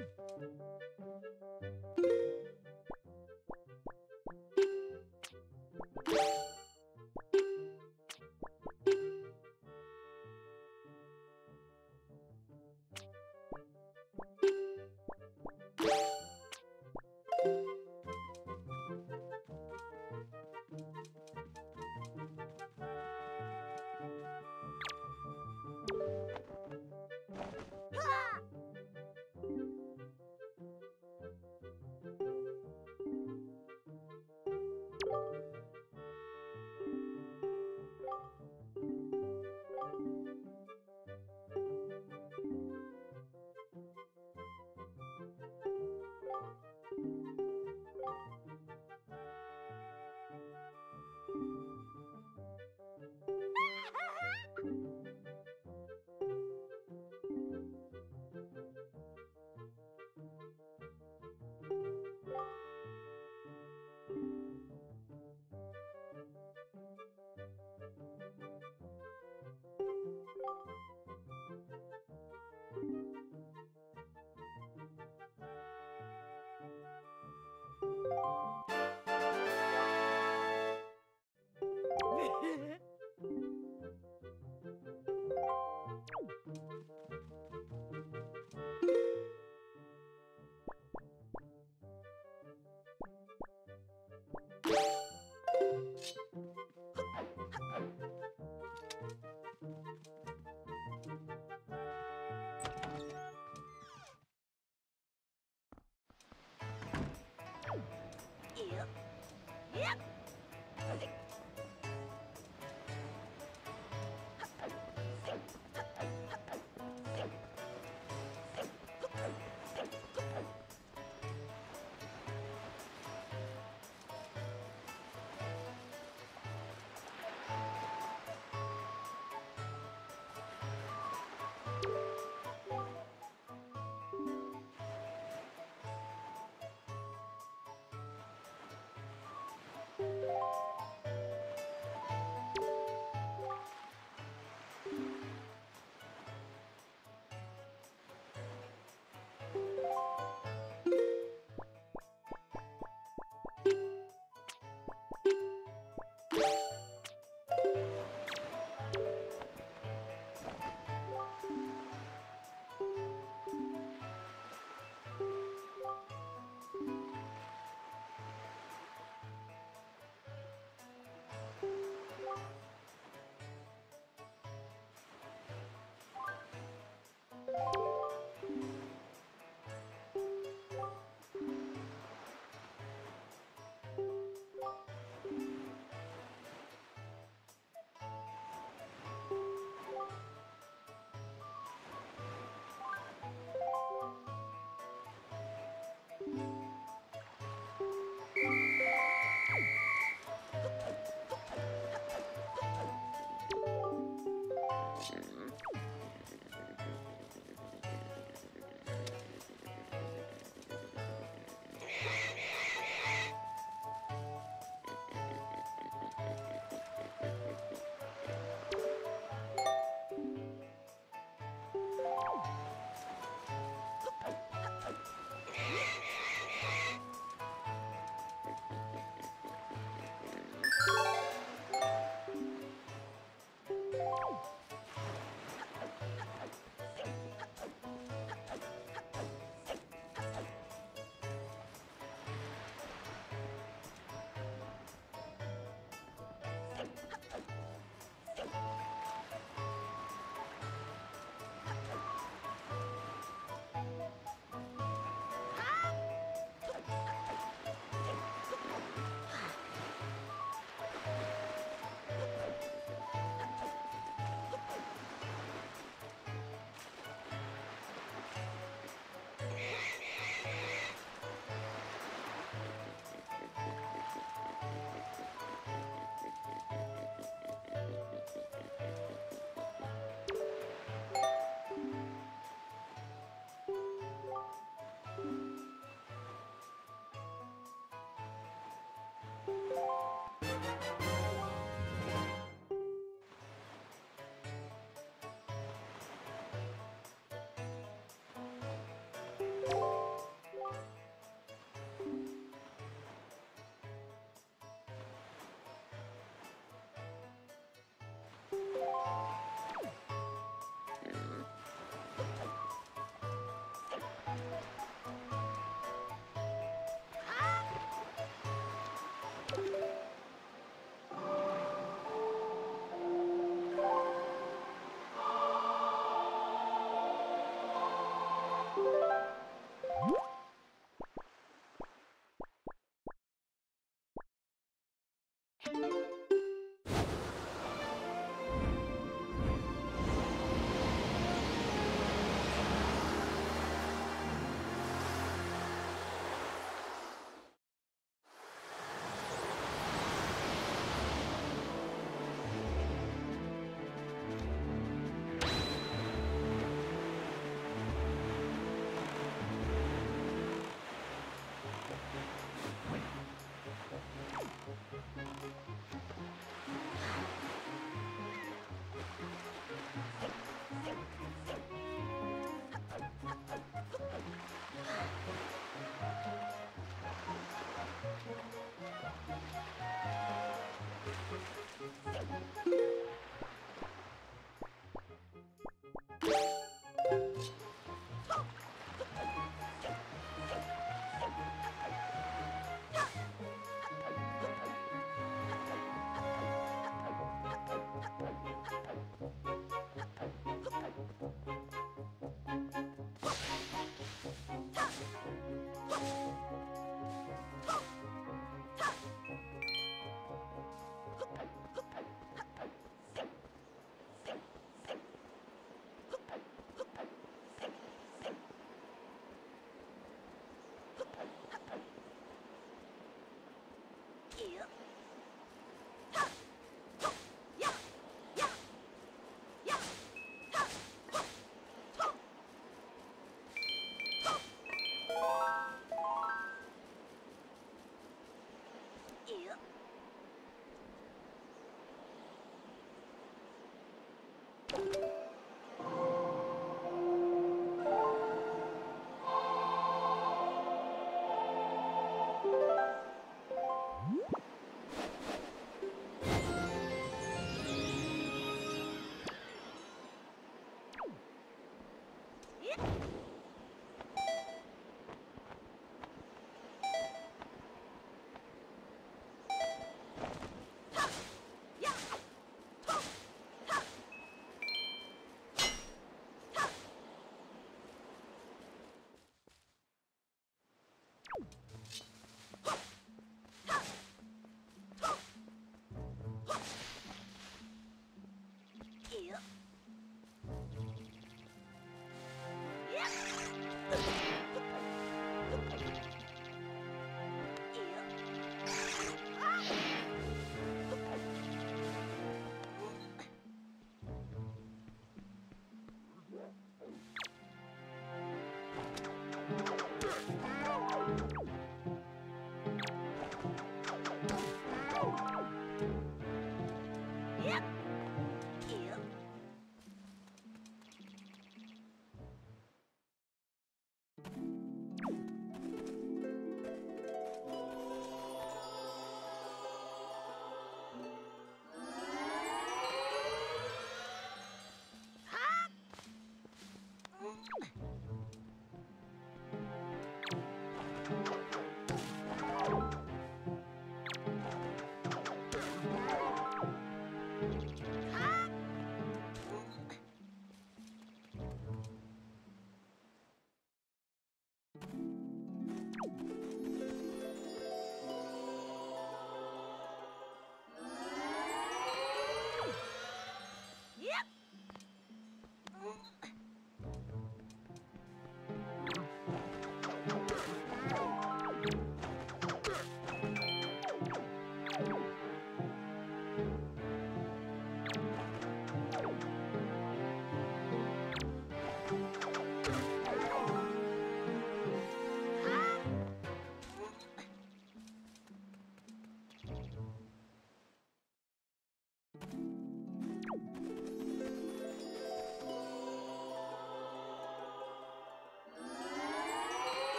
Woo! Yeah.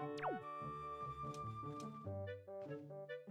Yep. Yep.